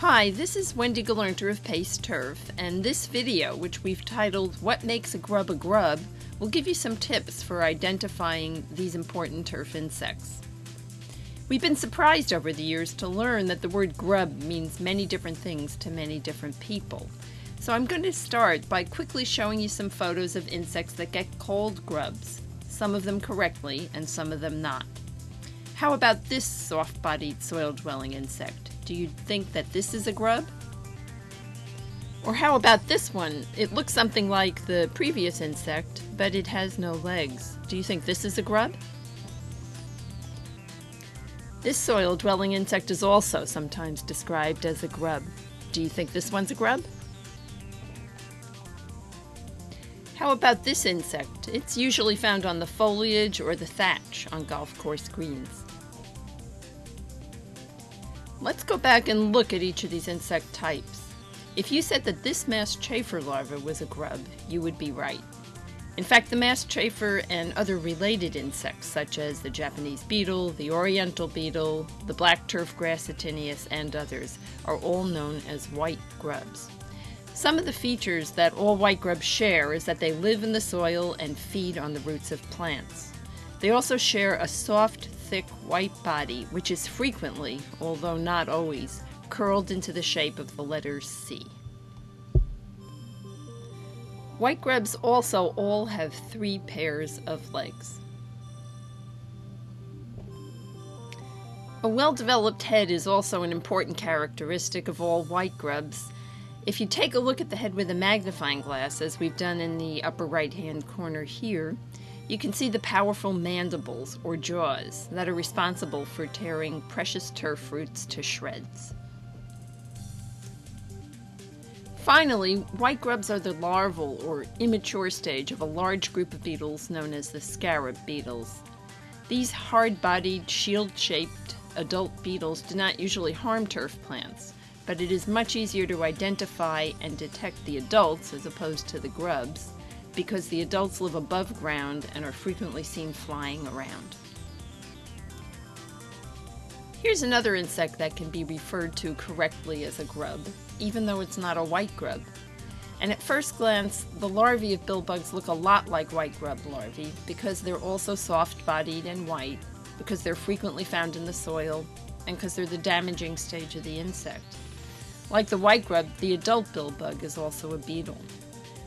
Hi, this is Wendy Gelernter of Pace Turf, and this video, which we've titled What Makes a Grub a Grub, will give you some tips for identifying these important turf insects. We've been surprised over the years to learn that the word grub means many different things to many different people. So I'm going to start by quickly showing you some photos of insects that get called grubs, some of them correctly and some of them not. How about this soft-bodied soil-dwelling insect? Do you think that this is a grub? Or how about this one? It looks something like the previous insect, but it has no legs. Do you think this is a grub? This soil-dwelling insect is also sometimes described as a grub. Do you think this one's a grub? How about this insect? It's usually found on the foliage or the thatch on golf course greens. Let's go back and look at each of these insect types. If you said that this masked chafer larva was a grub, you would be right. In fact, the masked chafer and other related insects, such as the Japanese beetle, the oriental beetle, the black turf grass Ataenius, and others, are all known as white grubs. Some of the features that all white grubs share is that they live in the soil and feed on the roots of plants. They also share a soft, thick white body, which is frequently, although not always, curled into the shape of the letter C. White grubs also all have three pairs of legs. A well-developed head is also an important characteristic of all white grubs. If you take a look at the head with a magnifying glass, as we've done in the upper right-hand corner here, you can see the powerful mandibles, or jaws, that are responsible for tearing precious turf roots to shreds. Finally, white grubs are the larval or immature stage of a large group of beetles known as the scarab beetles. These hard-bodied, shield-shaped adult beetles do not usually harm turf plants, but it is much easier to identify and detect the adults as opposed to the grubs because the adults live above ground and are frequently seen flying around. Here's another insect that can be referred to correctly as a grub, even though it's not a white grub. And at first glance, the larvae of billbugs look a lot like white grub larvae because they're also soft-bodied and white, because they're frequently found in the soil, and because they're the damaging stage of the insect. Like the white grub, the adult billbug is also a beetle.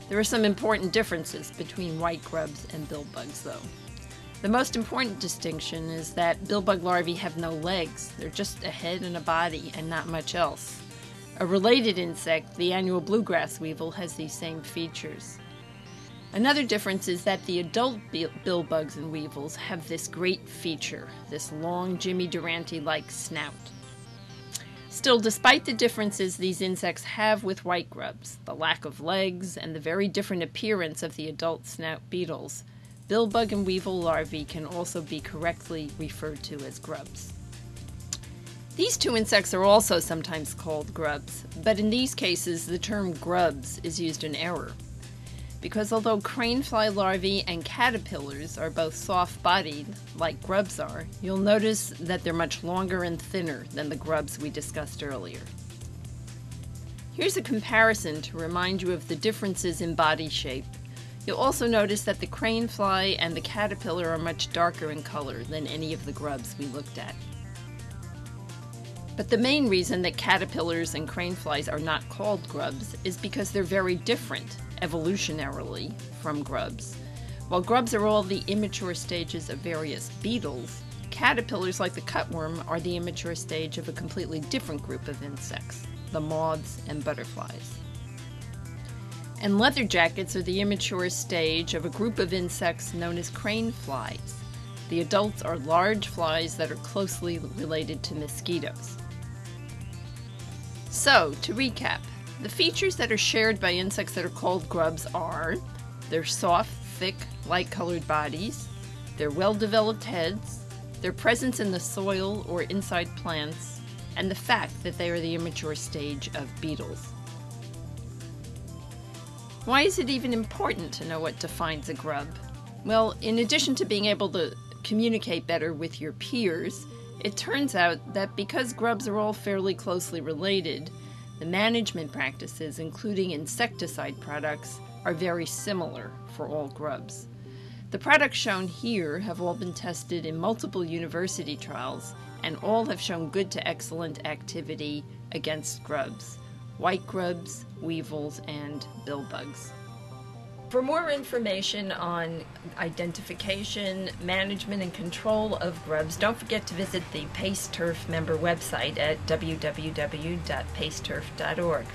There are some important differences between white grubs and billbugs, though. The most important distinction is that billbug larvae have no legs. They're just a head and a body and not much else. A related insect, the annual bluegrass weevil, has these same features. Another difference is that the adult billbugs and weevils have this great feature, this long Jimmy Durante-like snout. Still, despite the differences these insects have with white grubs, the lack of legs, and the very different appearance of the adult snout beetles, billbug and weevil larvae can also be correctly referred to as grubs. These two insects are also sometimes called grubs, but in these cases the term grubs is used in error because although cranefly larvae and caterpillars are both soft-bodied, like grubs are, you'll notice that they're much longer and thinner than the grubs we discussed earlier. Here's a comparison to remind you of the differences in body shape. You'll also notice that the crane fly and the caterpillar are much darker in color than any of the grubs we looked at. But the main reason that caterpillars and craneflies are not called grubs is because they're very different evolutionarily from grubs. While grubs are all the immature stages of various beetles, caterpillars like the cutworm are the immature stage of a completely different group of insects, the moths and butterflies. And leather jackets are the immature stage of a group of insects known as crane flies. The adults are large flies that are closely related to mosquitoes. So, to recap, the features that are shared by insects that are called grubs are their soft, thick, light-colored bodies, their well-developed heads, their presence in the soil or inside plants, and the fact that they are the immature stage of beetles. Why is it even important to know what defines a grub? Well, in addition to being able to communicate better with your peers, It turns out that because grubs are all fairly closely related, the management practices, including insecticide products, are very similar for all grubs. The products shown here have all been tested in multiple university trials and all have shown good to excellent activity against grubs white grubs, weevils, and billbugs. For more information on identification, management, and control of grubs, don't forget to visit the PACE Turf member website at www.paceturf.org.